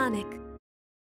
Sonic.